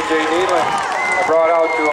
AJ Nealon brought out to